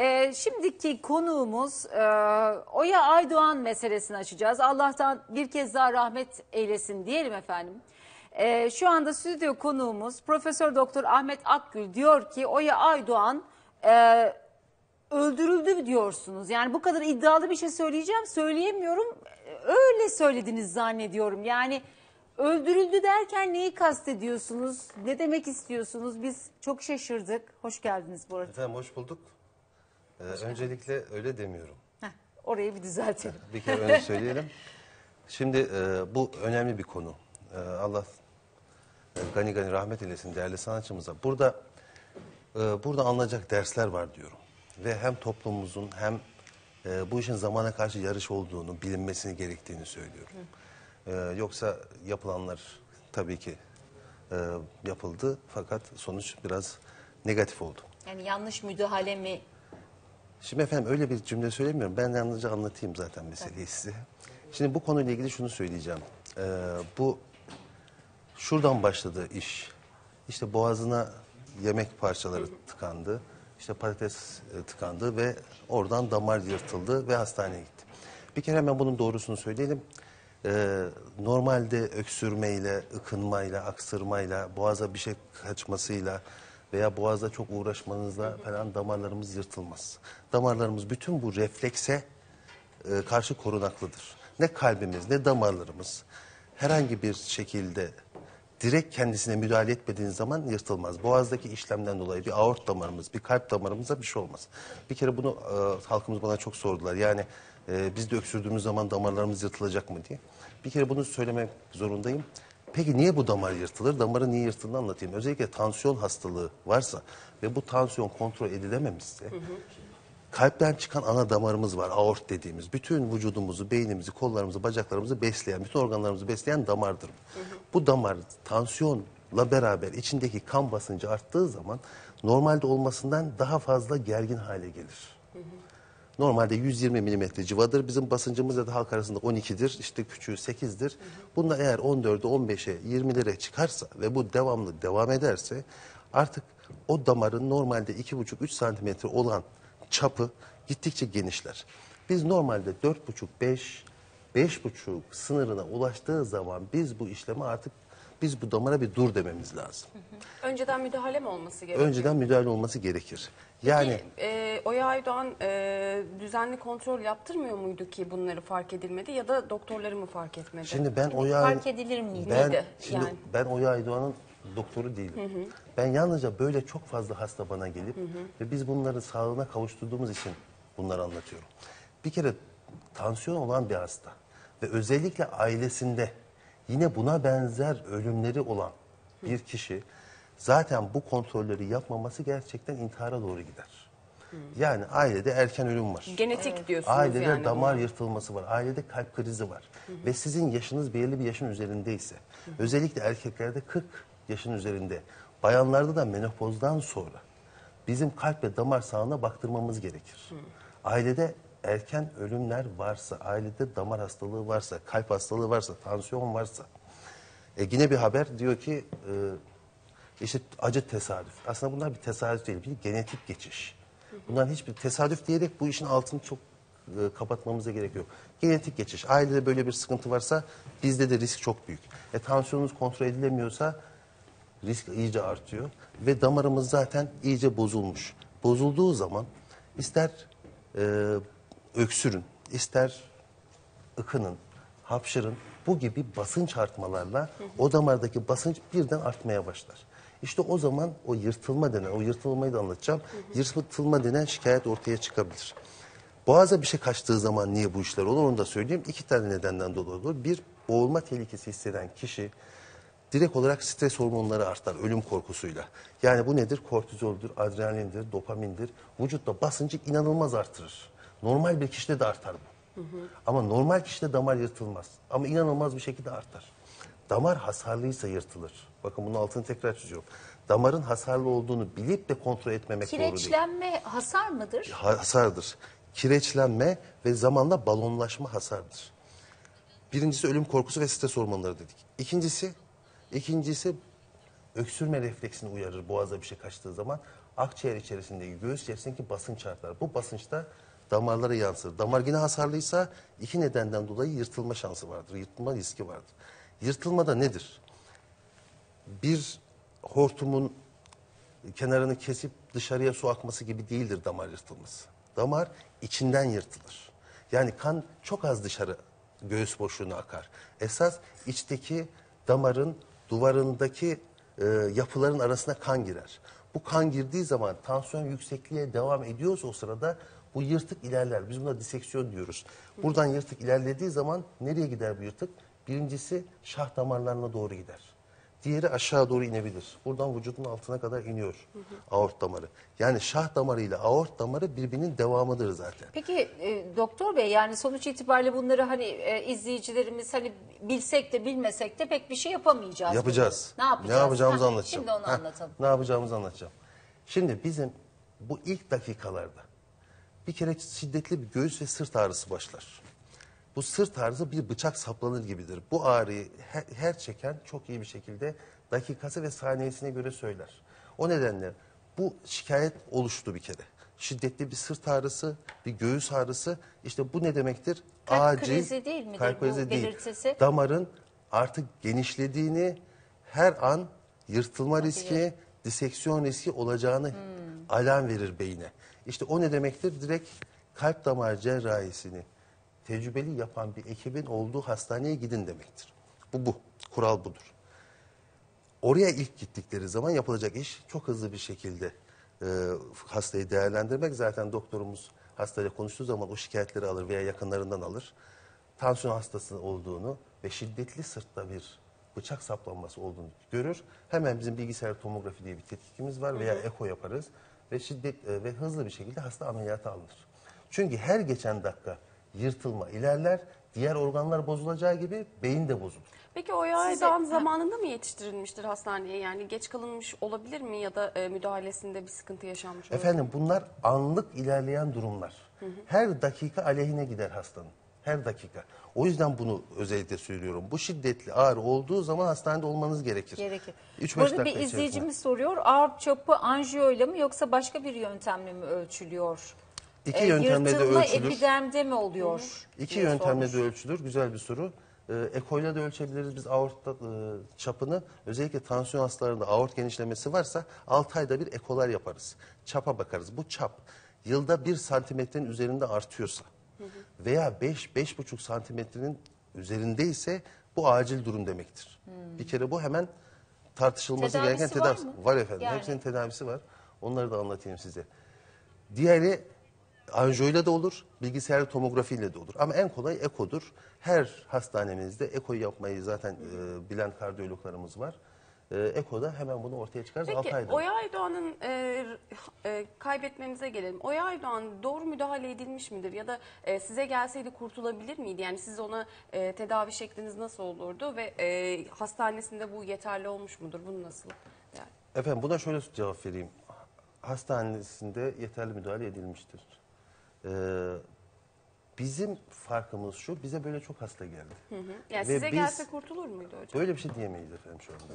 Ee, şimdiki konuğumuz e, Oya Aydoğan meselesini açacağız. Allah'tan bir kez daha rahmet eylesin diyelim efendim. Ee, şu anda stüdyo konuğumuz Profesör Doktor Ahmet Akgül diyor ki Oya Aydoğan e, öldürüldü diyorsunuz. Yani bu kadar iddialı bir şey söyleyeceğim söyleyemiyorum. Öyle söylediniz zannediyorum. Yani öldürüldü derken neyi kastediyorsunuz? Ne demek istiyorsunuz? Biz çok şaşırdık. Hoş geldiniz bu arada. Efendim hoş bulduk. Ee, öncelikle öyle demiyorum. Heh, orayı bir düzeltelim. Bir kere öyle söyleyelim. Şimdi e, bu önemli bir konu. E, Allah e, gani gani rahmet eylesin değerli sanatçımıza. Burada e, burada alınacak dersler var diyorum. Ve hem toplumumuzun hem e, bu işin zamana karşı yarış olduğunu bilinmesini gerektiğini söylüyorum. E, yoksa yapılanlar tabii ki e, yapıldı fakat sonuç biraz negatif oldu. Yani yanlış müdahale mi? Şimdi efendim öyle bir cümle söylemiyorum. Ben yalnızca anlatayım zaten meseleyi size. Şimdi bu konuyla ilgili şunu söyleyeceğim. Ee, bu şuradan başladı iş. İşte boğazına yemek parçaları tıkandı. İşte patates e, tıkandı ve oradan damar yırtıldı ve hastaneye gitti. Bir kere hemen bunun doğrusunu söyleyelim. Ee, normalde öksürmeyle, ıkınmayla, aksırmayla, boğaza bir şey kaçmasıyla veya boğazda çok uğraşmanızla falan damarlarımız yırtılmaz. Damarlarımız bütün bu reflekse e, karşı korunaklıdır. Ne kalbimiz ne damarlarımız herhangi bir şekilde direkt kendisine müdahale etmediğiniz zaman yırtılmaz. Boğazdaki işlemden dolayı bir aort damarımız, bir kalp damarımıza bir şey olmaz. Bir kere bunu e, halkımız bana çok sordular. Yani e, biz de öksürdüğümüz zaman damarlarımız yırtılacak mı diye. Bir kere bunu söylemek zorundayım. Peki niye bu damar yırtılır? Damarın niye yırtıldığını anlatayım. Özellikle tansiyon hastalığı varsa ve bu tansiyon kontrol edilememişse kalpten çıkan ana damarımız var aort dediğimiz. Bütün vücudumuzu, beynimizi, kollarımızı, bacaklarımızı besleyen, bütün organlarımızı besleyen damardır. Bu damar tansiyonla beraber içindeki kan basıncı arttığı zaman normalde olmasından daha fazla gergin hale gelir. Normalde 120 milimetre civadır. Bizim basıncımız da halk arasında 12'dir. İşte küçüğü 8'dir. Bunlar eğer 14'e, 15'e, 20'lere çıkarsa ve bu devamlı devam ederse artık o damarın normalde 2,5-3 santimetre olan çapı gittikçe genişler. Biz normalde 4,5-5, 5,5 sınırına ulaştığı zaman biz bu işlemi artık biz bu damara bir dur dememiz lazım. Önceden müdahale mi olması gerekiyor? Önceden müdahale olması gerekir. Yani Peki, e, Oya Aydoğan e, düzenli kontrol yaptırmıyor muydu ki bunları fark edilmedi ya da doktorları mı fark etmedi? Şimdi ben o yağ... Fark edilir miydi? Ben, Miydi? şimdi Yani. ben o Aydoğan'ın doktoru değilim. Ben yalnızca böyle çok fazla hasta bana gelip ve biz bunları sağlığına kavuşturduğumuz için bunları anlatıyorum. Bir kere tansiyon olan bir hasta ve özellikle ailesinde yine buna benzer ölümleri olan bir kişi zaten bu kontrolleri yapmaması gerçekten intihara doğru gider. Yani ailede erken ölüm var. Genetik diyorsunuz Ailede yani. damar yırtılması var, ailede kalp krizi var. Ve sizin yaşınız belirli bir yaşın üzerindeyse, özellikle erkeklerde 40 yaşın üzerinde, bayanlarda da menopozdan sonra bizim kalp ve damar sağlığına baktırmamız gerekir. Ailede erken ölümler varsa, ailede damar hastalığı varsa, kalp hastalığı varsa, tansiyon varsa, e yine bir haber diyor ki e, işte acı tesadüf. Aslında bunlar bir tesadüf değil, bir genetik geçiş. Bunların hiçbir tesadüf diyerek bu işin altını çok e, kapatmamıza gerek yok. Genetik geçiş. Ailede böyle bir sıkıntı varsa bizde de risk çok büyük. E, tansiyonunuz kontrol edilemiyorsa risk iyice artıyor. Ve damarımız zaten iyice bozulmuş. Bozulduğu zaman ister e, öksürün, ister ıkının, hapşırın bu gibi basınç artmalarla o damardaki basınç birden artmaya başlar. İşte o zaman o yırtılma denen, o yırtılmayı da anlatacağım. Yırtılma denen şikayet ortaya çıkabilir. Boğaza bir şey kaçtığı zaman niye bu işler olur onu da söyleyeyim. İki tane nedenden dolayı olur. Bir, boğulma tehlikesi hisseden kişi direkt olarak stres hormonları artar ölüm korkusuyla. Yani bu nedir? Kortizoldür, adrenalindir, dopamindir. Vücutta basıncı inanılmaz artırır. Normal bir kişide de artar bu. Ama normal kişide damar yırtılmaz. Ama inanılmaz bir şekilde artar. Damar hasarlıysa yırtılır. Bakın bunun altını tekrar çiziyorum. Damarın hasarlı olduğunu bilip de kontrol etmemek doğru değil. Kireçlenme hasar mıdır? Hasardır. Kireçlenme ve zamanla balonlaşma hasardır. Birincisi ölüm korkusu ve stres hormonları dedik. İkincisi, ikincisi öksürme refleksini uyarır boğaza bir şey kaçtığı zaman. akciğer içerisindeki göğüs içerisindeki basınç artar. Bu basınçta damarlara yansır. Damar yine hasarlıysa iki nedenden dolayı yırtılma şansı vardır. Yırtılma riski vardır. Yırtılma da nedir? Bir hortumun kenarını kesip dışarıya su akması gibi değildir damar yırtılması. Damar içinden yırtılır. Yani kan çok az dışarı göğüs boşluğuna akar. Esas içteki damarın duvarındaki e, yapıların arasına kan girer. Bu kan girdiği zaman tansiyon yüksekliğe devam ediyorsa o sırada bu yırtık ilerler. Biz buna diseksiyon diyoruz. Buradan yırtık ilerlediği zaman nereye gider bu yırtık? Birincisi şah damarlarına doğru gider. Diğeri aşağı doğru inebilir. Buradan vücudun altına kadar iniyor aort damarı. Yani şah damarı ile aort damarı birbirinin devamıdır zaten. Peki e, doktor bey yani sonuç itibariyle bunları hani e, izleyicilerimiz hani bilsek de bilmesek de pek bir şey yapamayacağız. Yapacağız. Ne yapacağız? Ne yapacağımızı Ha, anlatacağım. Şimdi onu Heh, anlatalım. Ne yapacağımızı anlatacağım. Şimdi bizim bu ilk dakikalarda bir kere şiddetli bir göğüs ve sırt ağrısı başlar. Bu sırt ağrısı bir bıçak saplanır gibidir. Bu ağrıyı her, her çeken çok iyi bir şekilde dakikası ve saniyesine göre söyler. O nedenle bu şikayet oluştu bir kere. Şiddetli bir sırt ağrısı, bir göğüs ağrısı. İşte bu ne demektir? Kalp krizi değil midir kalp bu krizi değil. belirtisi? Damarın artık genişlediğini, her an yırtılma riski, diseksiyon riski olacağını Hmm. alarm verir beyine. İşte o ne demektir? Direkt kalp damar cerrahisini tecrübeli yapan bir ekibin olduğu hastaneye gidin demektir. Bu bu. Kural budur. Oraya ilk gittikleri zaman yapılacak iş çok hızlı bir şekilde e, hastayı değerlendirmek. Zaten doktorumuz hastayla konuştuğu zaman o şikayetleri alır veya yakınlarından alır. Tansiyon hastası olduğunu ve şiddetli sırtta bir bıçak saplanması olduğunu görür. Hemen bizim bilgisayar tomografi diye bir tetkikimiz var veya eko yaparız ve şiddet e, ve hızlı bir şekilde hasta ameliyata alınır. Çünkü her geçen dakika yırtılma ilerler, diğer organlar bozulacağı gibi beyin de bozulur. Peki o yaydan zamanında mı yetiştirilmiştir hastaneye? Yani geç kalınmış olabilir mi ya da e, müdahalesinde bir sıkıntı yaşanmış olabilir? Efendim bunlar anlık ilerleyen durumlar. Her dakika aleyhine gider hastanın. Her dakika. O yüzden bunu özellikle söylüyorum. Bu şiddetli ağrı olduğu zaman hastanede olmanız gerekir. Gerekir. 3-5 Burada dakika bir içerisinde. izleyicimiz soruyor. Aort çapı anjiyoyla mı yoksa başka bir yöntemle mi ölçülüyor? İki E, yöntemle de yırtılma ölçülür. epidemde mi oluyor? İki yöntemle sormuş. de ölçülür. Güzel bir soru. Ee, ekoyla da ölçebiliriz biz aortta e, çapını. Özellikle tansiyon hastalarında aort genişlemesi varsa 6 ayda bir ekolar yaparız. Çapa bakarız. Bu çap yılda 1 santimetrenin üzerinde artıyorsa veya 5 5,5 santimetrenin üzerinde ise bu acil durum demektir. Bir kere bu hemen tartışılması Tedavisi gereken var tedavisi mı? var efendim. Yani. Hepsinin tedavisi var. Onları da anlatayım size. Diğeri anjiyoyla da olur, bilgisayar tomografiyle de olur. Ama en kolay ekodur. Her hastanemizde ekoyu yapmayı zaten e, bilen kardiyologlarımız var. E, ekoda hemen bunu ortaya çıkarız 6 Peki ayda. Oya Aydoğan'ın e, e, kaybetmemize gelelim. Oya Aydoğan doğru müdahale edilmiş midir? Ya da e, size gelseydi kurtulabilir miydi? Yani siz ona e, tedavi şekliniz nasıl olurdu? Ve e, hastanesinde bu yeterli olmuş mudur? Bunu nasıl? Yani, Efendim buna şöyle cevap vereyim. Hastanesinde yeterli müdahale edilmiştir. E, bizim farkımız şu, bize böyle çok hasta geldi. yani Ve size biz- gelse kurtulur muydu hocam? Böyle bir şey diyemeyiz efendim şu anda.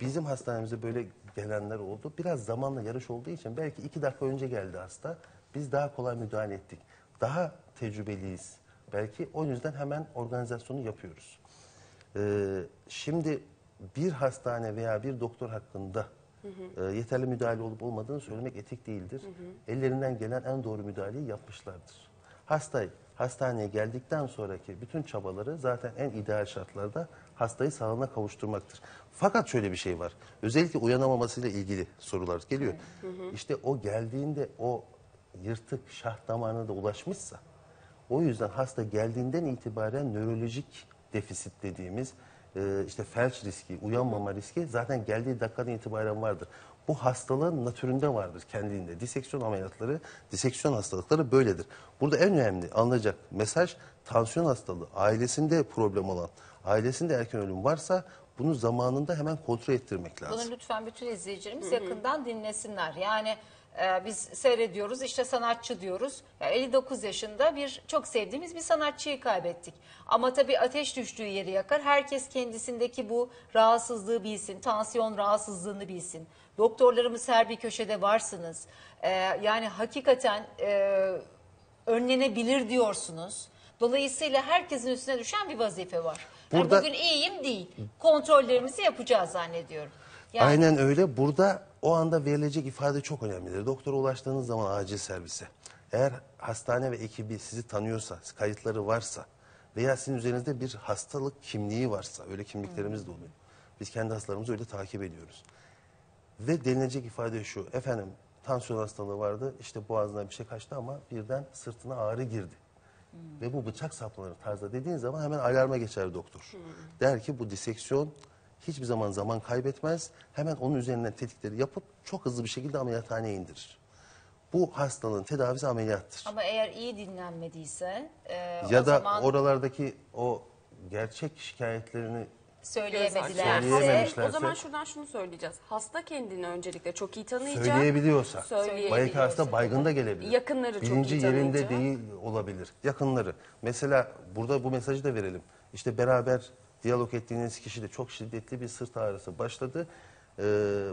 Bizim hastanemize böyle gelenler oldu. Biraz zamanla yarış olduğu için belki iki dakika önce geldi hasta. Biz daha kolay müdahale ettik. Daha tecrübeliyiz. Belki o yüzden hemen organizasyonu yapıyoruz. Ee, şimdi bir hastane veya bir doktor hakkında e, yeterli müdahale olup olmadığını söylemek etik değildir. Ellerinden gelen en doğru müdahaleyi yapmışlardır. Hasta hastaneye geldikten sonraki bütün çabaları zaten en ideal şartlarda hastayı sağlığına kavuşturmaktır. Fakat şöyle bir şey var. Özellikle uyanamamasıyla ilgili sorular geliyor. İşte o geldiğinde o yırtık şah damarına da ulaşmışsa o yüzden hasta geldiğinden itibaren nörolojik defisit dediğimiz e, işte felç riski, uyanmama riski zaten geldiği dakikadan itibaren vardır. Bu hastalığın natüründe vardır kendiliğinde. Diseksiyon ameliyatları, diseksiyon hastalıkları böyledir. Burada en önemli alınacak mesaj tansiyon hastalığı, ailesinde problem olan, ailesinde erken ölüm varsa bunu zamanında hemen kontrol ettirmek lazım. Bunu lütfen bütün izleyicilerimiz yakından dinlesinler. Yani Ee, biz seyrediyoruz işte sanatçı diyoruz. Ya 59 yaşında bir çok sevdiğimiz bir sanatçıyı kaybettik. Ama tabii ateş düştüğü yeri yakar. Herkes kendisindeki bu rahatsızlığı bilsin, tansiyon rahatsızlığını bilsin. Doktorlarımız her bir köşede varsınız. Ee, yani hakikaten e, önlenebilir diyorsunuz. Dolayısıyla herkesin üstüne düşen bir vazife var. Yani Burada- bugün iyiyim değil. Kontrollerimizi yapacağız zannediyorum. Yani Aynen öyle. Burada o anda verilecek ifade çok önemlidir. Doktora ulaştığınız zaman acil servise. Eğer hastane ve ekibi sizi tanıyorsa, kayıtları varsa veya sizin üzerinizde bir hastalık kimliği varsa, öyle kimliklerimiz de oluyor. Biz kendi hastalarımızı öyle takip ediyoruz. Ve denilecek ifade şu. Efendim tansiyon hastalığı vardı. işte boğazına bir şey kaçtı ama birden sırtına ağrı girdi. Ve bu bıçak saplanır tarzda dediğin zaman hemen alarma geçer doktor. Der ki bu diseksiyon hiçbir zaman zaman kaybetmez. Hemen onun üzerinden tetikleri yapıp çok hızlı bir şekilde ameliyathaneye indirir. Bu hastalığın tedavisi ameliyattır. ama eğer iyi dinlenmediyse e, ya o da zaman oralardaki o gerçek şikayetlerini söyleyemedilerse Söyleyememişler. O zaman Söyleyememişlerse- şuradan şunu söyleyeceğiz. Hasta kendini öncelikle çok iyi tanıyacak. Söyleyebiliyorsa. Söyleyebiliyorsa. Bayık hasta baygın da gelebilir. Yakınları çok Bilinci iyi yerinde tanıyacak. değil olabilir. Yakınları. Mesela burada bu mesajı da verelim. İşte beraber diyalog ettiğiniz kişide çok şiddetli bir sırt ağrısı başladı. Ee,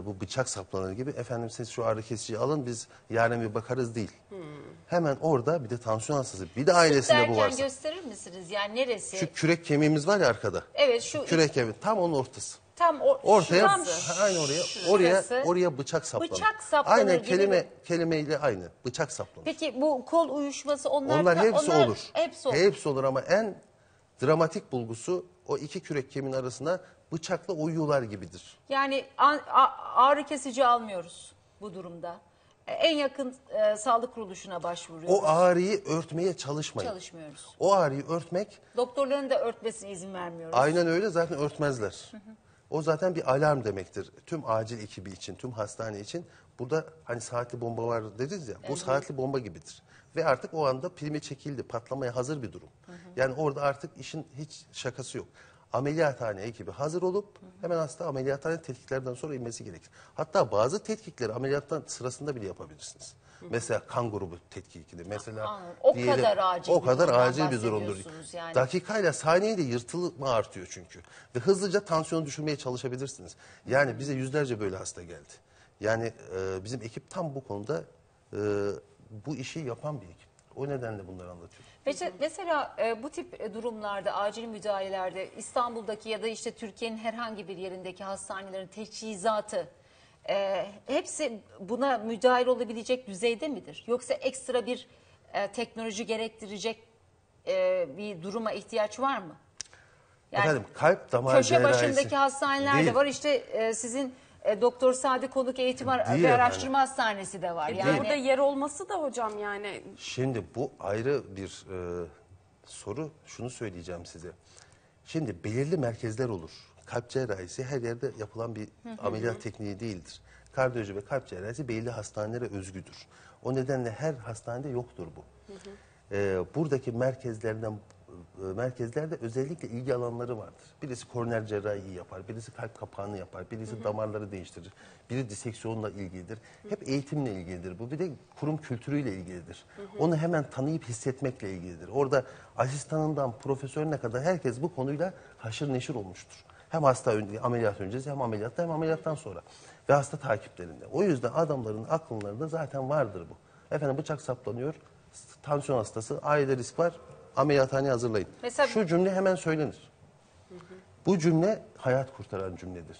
bu bıçak saplanır gibi. Efendim siz şu ağrı kesiciyi alın biz yarın bir bakarız değil. Hmm. Hemen orada bir de tansiyon hastası. Bir de ailesinde bu derken varsa. gösterir misiniz? Yani neresi? Şu kürek kemiğimiz var ya arkada. evet şu Kürek kemiği tam onun ortası. tam o, Ortaya tam aynı oraya şurası. oraya oraya bıçak saplanır. Bıçak saplanır Aynen gibi kelime kelimeyle aynı. Bıçak saplanır. Peki bu kol uyuşması onlar Onlar hepsi onlar olur. Hepsi olur. Hepsi olur ama en dramatik bulgusu o iki kürek kemiğin arasına bıçakla oyuyorlar gibidir. Yani an- a- ağrı kesici almıyoruz bu durumda. E, En yakın e, sağlık kuruluşuna başvuruyoruz. O ağrıyı örtmeye çalışmayın. Çalışmıyoruz. O ağrıyı örtmek Doktorların da örtmesine izin vermiyoruz. aynen öyle zaten örtmezler. O zaten bir alarm demektir. Tüm acil ekibi için, tüm hastane için. Burada hani saatli bomba var dediniz ya. Bu saatli bomba gibidir. Ve artık o anda primi çekildi. Patlamaya hazır bir durum. Yani orada artık işin hiç şakası yok. Ameliyathane ekibi hazır olup hemen hasta ameliyathane tetkiklerden sonra inmesi gerekir. Hatta bazı tetkikleri ameliyattan sırasında bile yapabilirsiniz. Mesela kan grubu tetkikini. Mesela Anladım. O kadar acil o kadar acil bir durumdur. yani. Dakikayla saniyeyle yırtılma artıyor çünkü. Ve hızlıca tansiyonu düşürmeye çalışabilirsiniz. Yani bize yüzlerce böyle hasta geldi. Yani e, bizim ekip tam bu konuda e, bu işi yapan bir ekip. O nedenle bunları anlatıyorum. Peki mesela e, bu tip e, durumlarda, acil müdahalelerde İstanbul'daki ya da işte Türkiye'nin herhangi bir yerindeki hastanelerin teçhizatı e, hepsi buna müdahil olabilecek düzeyde midir? Yoksa ekstra bir e, teknoloji gerektirecek e, bir duruma ihtiyaç var mı? Yani Efendim kalp damar köşe cerrahisi başındaki hastaneler değil. de var. İşte e, sizin e, Doktor Sadi Konuk Eğitim Ar- Değil ve. Araştırma Hastanesi de var. Yani, Yani Burada yer olması da hocam yani Şimdi bu ayrı bir e, soru. Şunu söyleyeceğim size. Şimdi belirli merkezler olur. Kalp cerrahisi her yerde yapılan bir ameliyat tekniği değildir. Kardiyoloji ve kalp cerrahisi belli hastanelere özgüdür. O nedenle her hastanede yoktur bu. E, buradaki merkezlerden e, merkezlerde özellikle ilgi alanları vardır. Birisi koroner cerrahi yapar, birisi kalp kapağını yapar, birisi damarları değiştirir, biri diseksiyonla ilgilidir. Hep eğitimle ilgilidir bu. Bir de kurum kültürüyle ilgilidir. Onu hemen tanıyıp hissetmekle ilgilidir. Orada asistanından profesörüne kadar herkes bu konuyla haşır neşir olmuştur. Hem hasta ameliyat öncesi hem ameliyatta hem ameliyattan sonra. Ve hasta takiplerinde. O yüzden adamların akllarında zaten vardır bu. Efendim bıçak saplanıyor, tansiyon hastası, aile risk var, ameliyathaneye hazırlayın. Mesela- Şu cümle hemen söylenir. Bu cümle hayat kurtaran cümledir.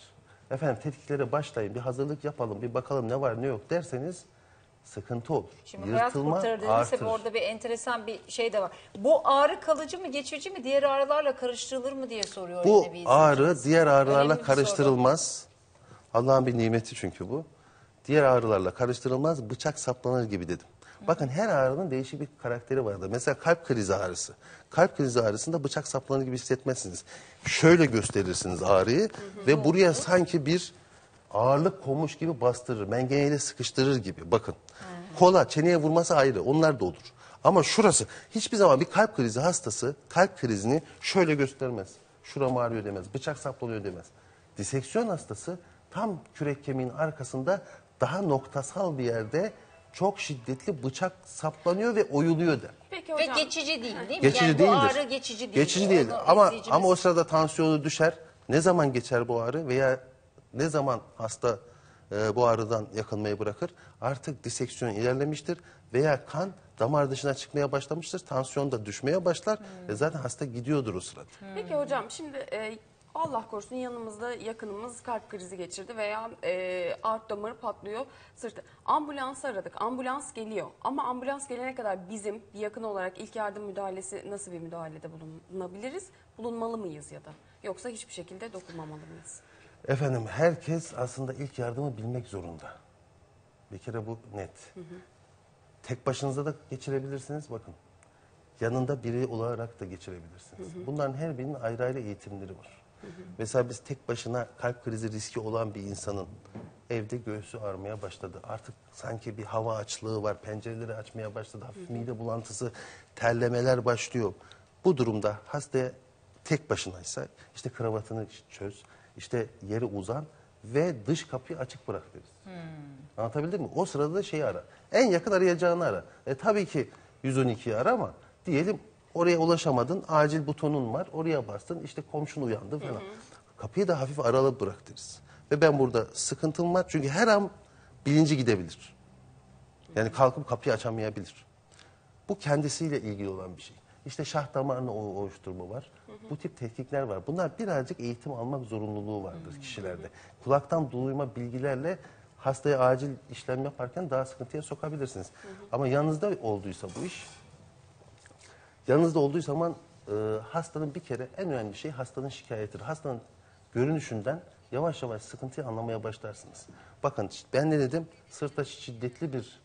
Efendim tetkiklere başlayın, bir hazırlık yapalım, bir bakalım ne var ne yok derseniz sıkıntı olur. Şimdi hayat Yırtılma kurtarır artır. tabii orada bir enteresan bir şey de var. Bu ağrı kalıcı mı geçici mi diğer ağrılarla karıştırılır mı diye soruyor Bu ağrı diğer Önemli ağrılarla soru. karıştırılmaz. Allah'ın bir nimeti çünkü bu. Diğer ağrılarla karıştırılmaz, bıçak saplanır gibi dedim. Bakın her ağrının değişik bir karakteri vardır. Mesela kalp krizi ağrısı. Kalp krizi ağrısında bıçak saplanır gibi hissetmezsiniz. Şöyle gösterirsiniz ağrıyı ve buraya sanki bir ağırlık konmuş gibi bastırır. Mengeneyle sıkıştırır gibi. Bakın. Kola, çeneye vurması ayrı. Onlar da olur. Ama şurası hiçbir zaman bir kalp krizi hastası kalp krizini şöyle göstermez. Şuram ağrıyor demez. Bıçak saplanıyor demez. Diseksiyon hastası tam kürek kemiğinin arkasında daha noktasal bir yerde çok şiddetli bıçak saplanıyor ve oyuluyor der. Peki Ve hocam. geçici değil değil mi? Geçici yani değildir. bu ağrı geçici değil. Geçici değil. Onu Ama izleyicimiz- ama o sırada tansiyonu düşer. Ne zaman geçer bu ağrı veya ne zaman hasta e, bu ağrıdan yakınmayı bırakır? Artık diseksiyon ilerlemiştir veya kan damar dışına çıkmaya başlamıştır. Tansiyon da düşmeye başlar ve zaten hasta gidiyordur o sırada. Peki hocam şimdi e, Allah korusun yanımızda yakınımız kalp krizi geçirdi veya e, aort damarı patlıyor sırtı. Ambulans aradık. Ambulans geliyor. Ama ambulans gelene kadar bizim bir yakın olarak ilk yardım müdahalesi nasıl bir müdahalede bulunabiliriz? Bulunmalı mıyız ya da? Yoksa hiçbir şekilde dokunmamalı mıyız? Efendim herkes aslında ilk yardımı bilmek zorunda. Bir kere bu net. Tek başınıza da geçirebilirsiniz bakın. Yanında biri olarak da geçirebilirsiniz. Bunların her birinin ayrı ayrı eğitimleri var. Mesela biz tek başına kalp krizi riski olan bir insanın evde göğsü ağrımaya başladı. Artık sanki bir hava açlığı var. Pencereleri açmaya başladı. Hafif mide bulantısı, terlemeler başlıyor. Bu durumda hastaya tek başınaysa işte kravatını çöz, işte yere uzan ve dış kapıyı açık bırak deriz. Anlatabildim mi? O sırada da şeyi ara. En yakın arayacağını ara. E tabii ki 112'yi ara ama diyelim oraya ulaşamadın. Acil butonun var. Oraya bastın. işte komşun uyandı falan. Kapıyı da hafif aralı bırak deriz. Ve ben burada sıkıntım var. Çünkü her an bilinci gidebilir. Yani kalkıp kapıyı açamayabilir. Bu kendisiyle ilgili olan bir şey. İşte şah damarını o- oluşturma var. Bu tip tetkikler var. Bunlar birazcık eğitim almak zorunluluğu vardır kişilerde. Kulaktan duyma bilgilerle hastaya acil işlem yaparken daha sıkıntıya sokabilirsiniz. Ama yanınızda olduysa bu iş, yanınızda olduğu zaman e, hastanın bir kere en önemli şey hastanın şikayetidir. Hastanın görünüşünden yavaş yavaş sıkıntıyı anlamaya başlarsınız. Bakın ben ne dedim? Sırtta şiddetli bir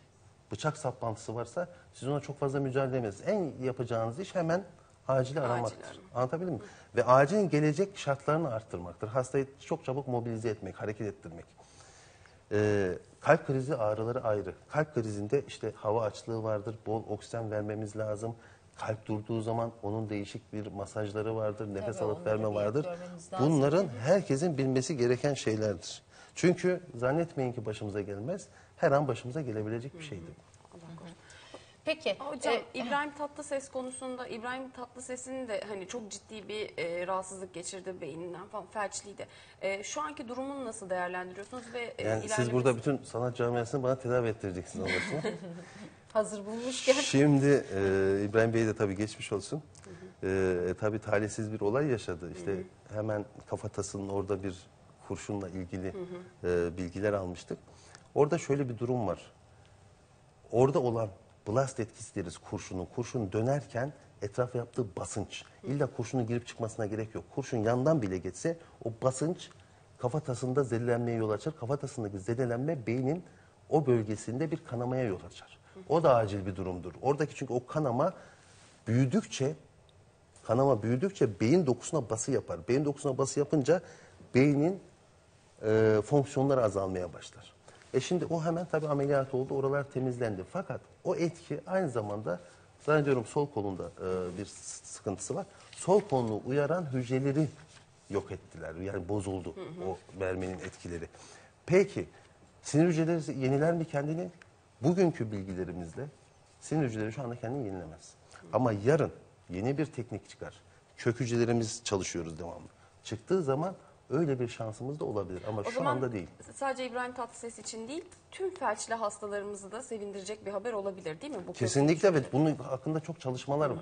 bıçak saplantısı varsa siz ona çok fazla mücadele edemezsiniz. En yapacağınız iş hemen acili aramaktır. arama. Anlatabildim mi? Ve acilin gelecek şartlarını arttırmaktır. Hastayı çok çabuk mobilize etmek, hareket ettirmek. Ee, kalp krizi ağrıları ayrı. Kalp krizinde işte hava açlığı vardır, bol oksijen vermemiz lazım. Kalp durduğu zaman onun değişik bir masajları vardır, nefes Tabii, alıp verme vardır. Bunların herkesin bilmesi gereken şeylerdir. Çünkü zannetmeyin ki başımıza gelmez. Her an başımıza gelebilecek bir şeydir. Peki. Hocam e, İbrahim Tatlıses konusunda İbrahim Tatlıses'in de hani çok ciddi bir e, rahatsızlık geçirdi beyninden falan felçliydi. E, şu anki durumunu nasıl değerlendiriyorsunuz ve e, Yani siz ilerlemesi- burada bütün sanat camiasını bana tedavi ettireceksiniz anlaşılan. hazır bulmuşken. Şimdi e, İbrahim Bey de tabii geçmiş olsun. E, tabii talihsiz bir olay yaşadı. İşte hemen kafatasının orada bir kurşunla ilgili e, bilgiler almıştık. Orada şöyle bir durum var. Orada olan blast etkisi deriz kurşunun. Kurşun dönerken etrafa yaptığı basınç. İlla kurşunun girip çıkmasına gerek yok. Kurşun yandan bile geçse o basınç kafatasında zedelenmeye yol açar. Kafatasındaki zedelenme beynin o bölgesinde bir kanamaya yol açar. O da acil bir durumdur. Oradaki çünkü o kanama büyüdükçe kanama büyüdükçe beyin dokusuna bası yapar. Beyin dokusuna bası yapınca beynin e, fonksiyonları azalmaya başlar. E şimdi o hemen tabii ameliyat oldu, oralar temizlendi. Fakat o etki aynı zamanda zannediyorum sol kolunda e, bir sıkıntısı var. Sol kolunu uyaran hücreleri yok ettiler. Yani bozuldu o vermenin etkileri. Peki sinir hücreleri yeniler mi kendini? Bugünkü bilgilerimizle sinir hücreleri şu anda kendini yenilemez. Ama yarın yeni bir teknik çıkar. Kök hücrelerimiz çalışıyoruz devamlı. Çıktığı zaman öyle bir şansımız da olabilir ama O şu anda değil. sadece İbrahim Tatlıses için değil tüm felçli hastalarımızı da sevindirecek bir haber olabilir değil mi? Bu Kesinlikle evet. Bunun hakkında çok çalışmalar var.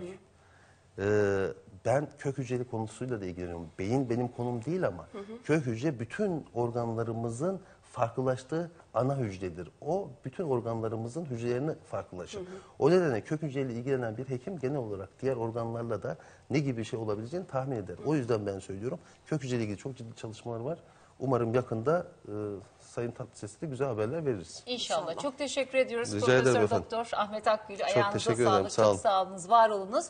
Ee, ben kök hücreli konusuyla da ilgileniyorum. Beyin benim konum değil ama kök hücre bütün organlarımızın farklılaştığı ana hücredir. O bütün organlarımızın hücrelerini farklılaşır. O nedenle kök hücreyle ilgilenen bir hekim genel olarak diğer organlarla da ne gibi bir şey olabileceğini tahmin eder. O yüzden ben söylüyorum. Kök hücreyle ilgili çok ciddi çalışmalar var. Umarım yakında e, Sayın Tatlıses'e de güzel haberler veririz. İnşallah. Çok teşekkür ediyoruz Rica ederim Profesör. Doktor Ahmet Akgül. Ayağınıza teşekkür ederim, sağlık. sağ Çok olun. sağ olunuz, var olunuz.